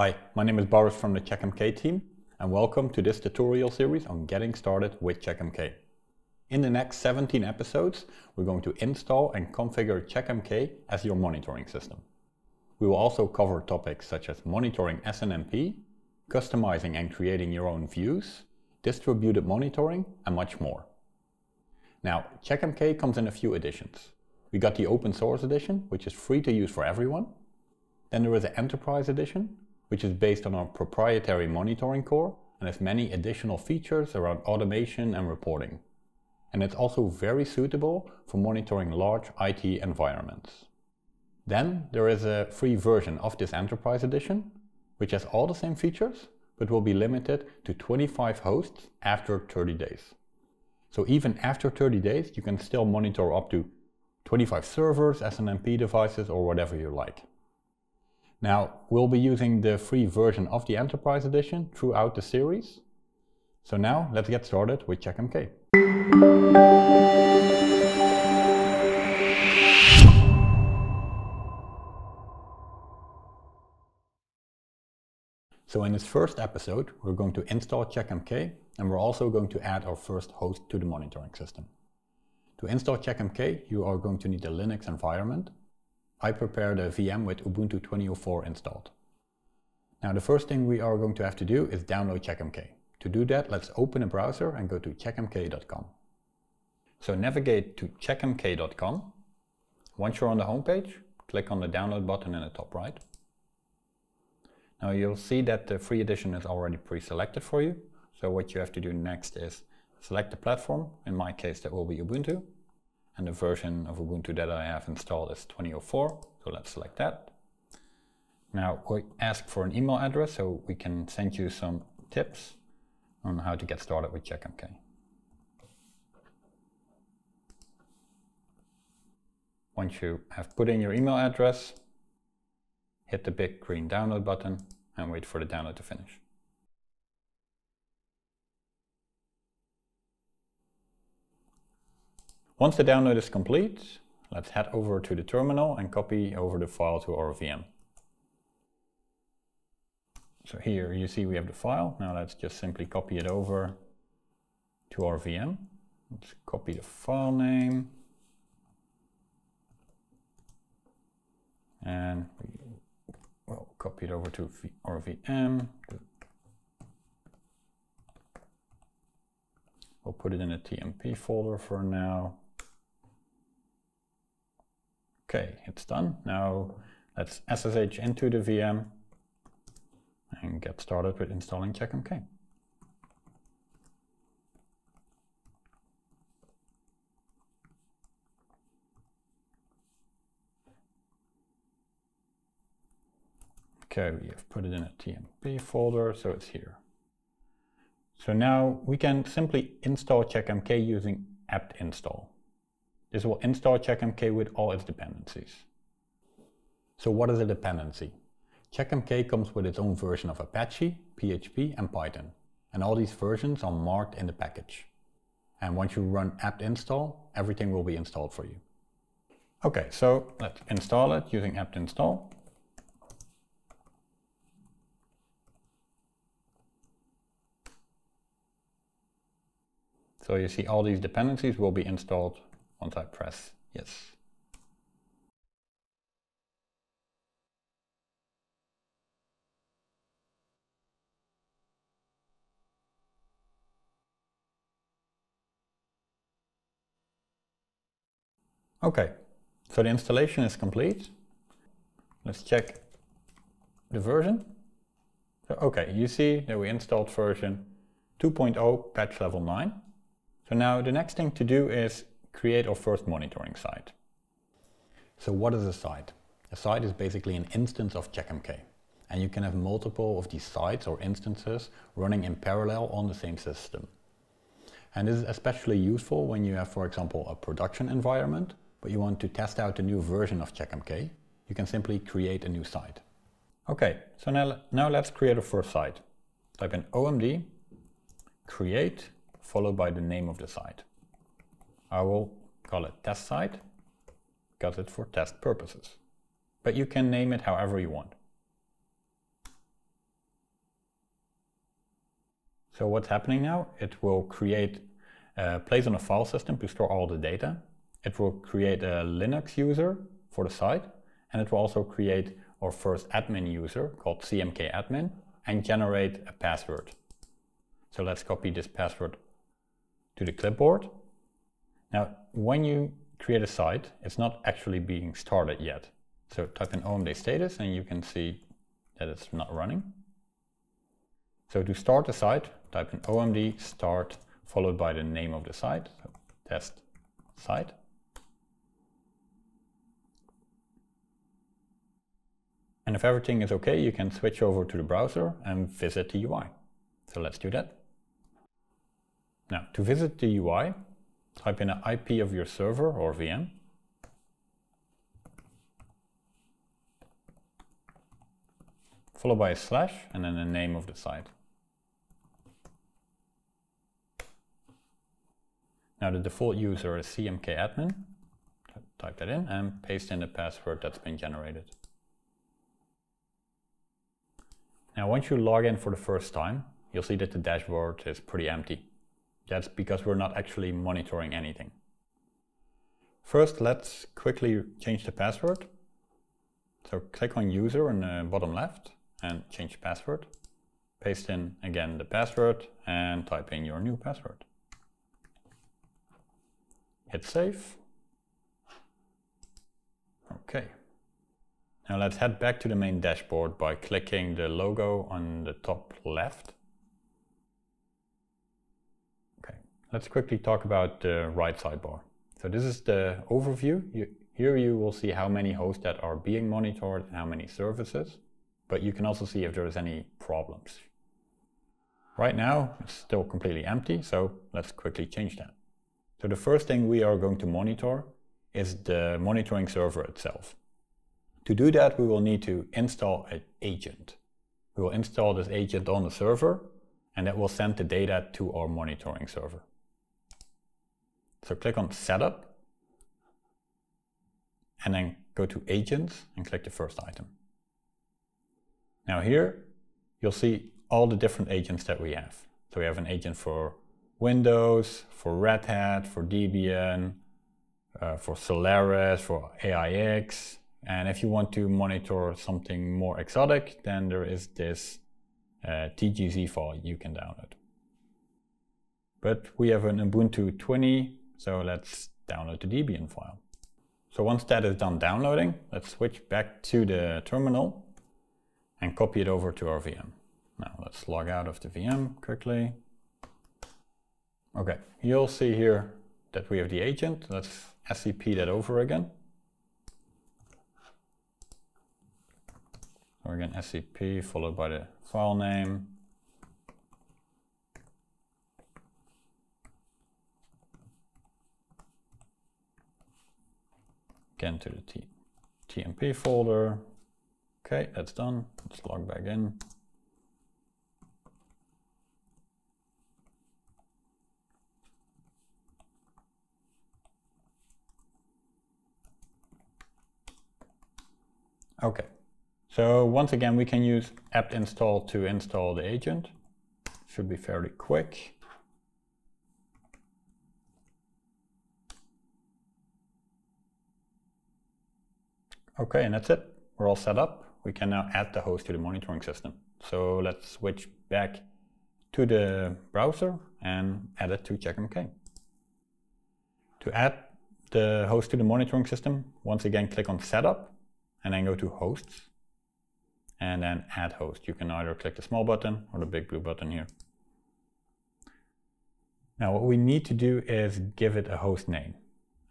Hi, my name is Baris from the CheckMK team and welcome to this tutorial series on getting started with CheckMK. In the next 17 episodes, we're going to install and configure CheckMK as your monitoring system. We will also cover topics such as monitoring SNMP, customizing and creating your own views, distributed monitoring, and much more. Now, CheckMK comes in a few editions. We got the open source edition, which is free to use for everyone. Then there is an enterprise edition, which is based on our proprietary monitoring core and has many additional features around automation and reporting. And it's also very suitable for monitoring large IT environments. Then there is a free version of this enterprise edition, which has all the same features, but will be limited to 25 hosts after 30 days. So even after 30 days, you can still monitor up to 25 servers, SNMP devices, or whatever you like. Now, we'll be using the free version of the Enterprise Edition throughout the series. So now, let's get started with CheckMK. So in this first episode, we're going to install CheckMK and we're also going to add our first host to the monitoring system. To install CheckMK, you are going to need a Linux environment. I prepared a VM with Ubuntu 2004 installed. Now the first thing we are going to have to do is download CheckMK. To do that, let's open a browser and go to checkmk.com. So navigate to checkmk.com. Once you're on the homepage, click on the download button in the top right. Now you'll see that the free edition is already pre-selected for you. So what you have to do next is select the platform. In my case, that will be Ubuntu. And the version of Ubuntu that I have installed is 2004. So let's select that. Now we ask for an email address so we can send you some tips on how to get started with CheckMK. Once you have put in your email address, hit the big green download button and wait for the download to finish. Once the download is complete, let's head over to the terminal and copy over the file to our VM. So here you see we have the file. Now let's just simply copy it over to our VM. Let's copy the file name. And we'll copy it over to our VM. We'll put it in a TMP folder for now. Okay, it's done. Now let's SSH into the VM and get started with installing CheckMK. Okay, we have put it in a TMP folder, so it's here. So now we can simply install CheckMK using apt install. This will install CheckMK with all its dependencies. So what is a dependency? CheckMK comes with its own version of Apache, PHP and Python. And all these versions are marked in the package. And once you run apt install, everything will be installed for you. Okay, so let's install it using apt install. So you see all these dependencies will be installed once I press yes. Okay, so the installation is complete. Let's check the version. So, okay, you see that we installed version 2.0 patch level 9. So now the next thing to do is create our first monitoring site. So what is a site? A site is basically an instance of CheckMK. And you can have multiple of these sites or instances running in parallel on the same system. And this is especially useful when you have, for example, a production environment, but you want to test out a new version of CheckMK. You can simply create a new site. Okay, so now, now let's create a first site. Type in OMD, create, followed by the name of the site. I will call it test site because it's for test purposes. But you can name it however you want. So what's happening now? It will create a place on a file system to store all the data. It will create a Linux user for the site, and it will also create our first admin user called CMK admin and generate a password. So let's copy this password to the clipboard. Now, when you create a site, it's not actually being started yet. So type in omd status and you can see that it's not running. So to start the site, type in omd start followed by the name of the site, so test site. And if everything is okay, you can switch over to the browser and visit the UI. So let's do that. Now, to visit the UI, type in an IP of your server or VM. Followed by a slash and then the name of the site. Now the default user is cmkadmin. Type that in and paste in the password that's been generated. Now once you log in for the first time, you'll see that the dashboard is pretty empty. That's because we're not actually monitoring anything. First, let's quickly change the password. So click on user in the bottom left and change password. Paste in again the password and type in your new password. Hit save. Okay. Now let's head back to the main dashboard by clicking the logo on the top left. Okay, let's quickly talk about the right sidebar. So this is the overview. You, here you will see how many hosts that are being monitored and how many services, but you can also see if there is any problems. Right now, it's still completely empty, so let's quickly change that. So the first thing we are going to monitor is the monitoring server itself. To do that, we will need to install an agent. We will install this agent on the server, and that will send the data to our monitoring server. So click on Setup, and then go to Agents and click the first item. Now here, you'll see all the different agents that we have. So we have an agent for Windows, for Red Hat, for Debian, uh, for Solaris, for AIX, and if you want to monitor something more exotic, then there is this uh, TGZ file you can download. But we have an Ubuntu 20, so let's download the Debian file. So once that is done downloading, let's switch back to the terminal and copy it over to our VM. Now let's log out of the VM quickly. Okay, you'll see here that we have the agent. Let's SCP that over again. So again, SCP followed by the file name. Again to the T TMP folder. Okay, that's done. Let's log back in. Okay, so once again, we can use apt install to install the agent. Should be fairly quick. Okay, and that's it. We're all set up. We can now add the host to the monitoring system. So let's switch back to the browser and add it to CheckMK. To add the host to the monitoring system, once again click on Setup and then go to Hosts and then add host. You can either click the small button or the big blue button here. Now what we need to do is give it a host name.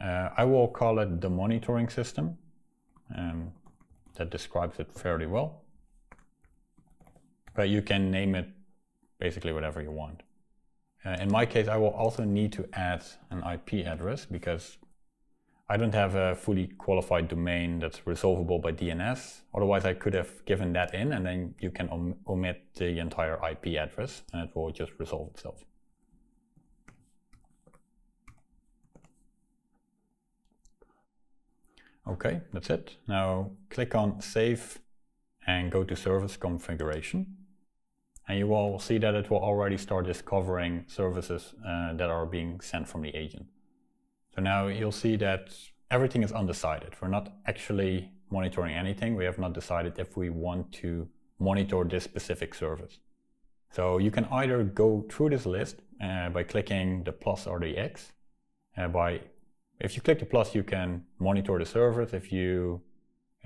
Uh, I will call it the monitoring system. Um, that describes it fairly well. But you can name it basically whatever you want. Uh, in my case, I will also need to add an IP address because I don't have a fully qualified domain that's resolvable by DNS. Otherwise, I could have given that in and then you can om omit the entire IP address and it will just resolve itself. Okay, that's it. Now click on Save and go to Service Configuration. and you will see that it will already start discovering services uh, that are being sent from the agent. So now you'll see that everything is undecided. We're not actually monitoring anything. We have not decided if we want to monitor this specific service. So you can either go through this list uh, by clicking the plus or the X. Uh, by if you click the plus, you can monitor the service. If you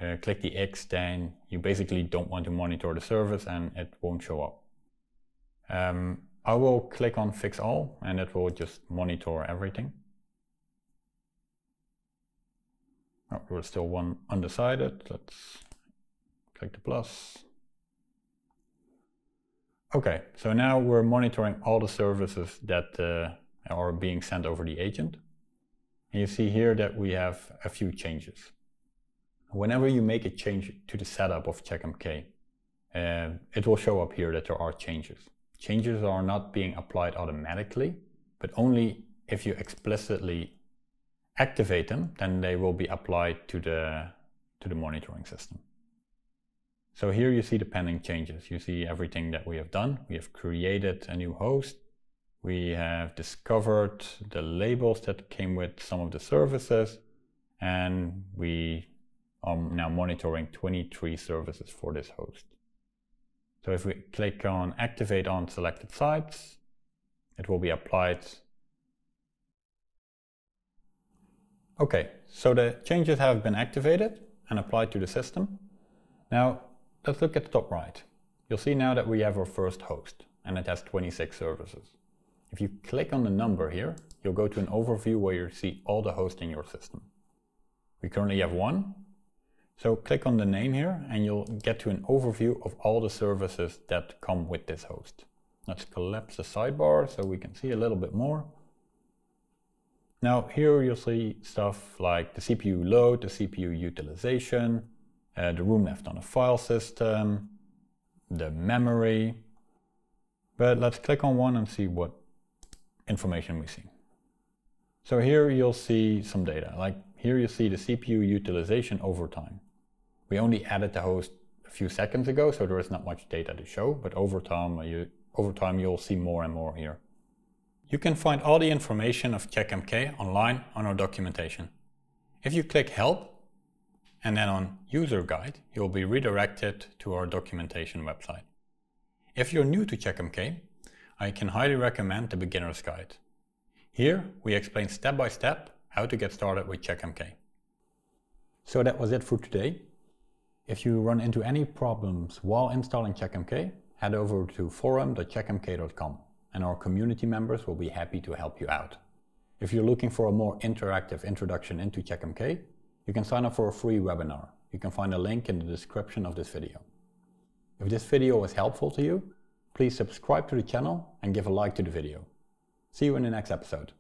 uh, click the X, then you basically don't want to monitor the service and it won't show up. Um, I will click on fix all and it will just monitor everything. Oh, still one undecided. Let's click the plus. Okay, so now we're monitoring all the services that uh, are being sent over the agent. And you see here that we have a few changes. Whenever you make a change to the setup of CheckMK, uh, it will show up here that there are changes. Changes are not being applied automatically, but only if you explicitly activate them, then they will be applied to the, to the monitoring system. So here you see the pending changes. You see everything that we have done. We have created a new host. We have discovered the labels that came with some of the services. And we are now monitoring 23 services for this host. So if we click on activate on selected sites, it will be applied. Okay, so the changes have been activated and applied to the system. Now Let's look at the top right. You'll see now that we have our first host and it has 26 services. If you click on the number here, you'll go to an overview where you see all the hosts in your system. We currently have one. So click on the name here and you'll get to an overview of all the services that come with this host. Let's collapse the sidebar so we can see a little bit more. Now here you'll see stuff like the CPU load, the CPU utilization, uh, the room left on the file system, the memory. But let's click on one and see what information we see. So here you'll see some data. Like here you see the CPU utilization over time. We only added the host a few seconds ago, so there is not much data to show, but over time, you, over time you'll see more and more here. You can find all the information of CheckMK online on our documentation. If you click Help, and then on User Guide, you'll be redirected to our documentation website. If you're new to CheckMK, I can highly recommend the Beginner's Guide. Here, we explain step by step how to get started with CheckMK. So that was it for today. If you run into any problems while installing CheckMK, head over to forum.checkmk.com and our community members will be happy to help you out. If you're looking for a more interactive introduction into CheckMK, you can sign up for a free webinar. You can find a link in the description of this video. If this video was helpful to you, Please subscribe to the channel and give a like to the video. See you in the next episode.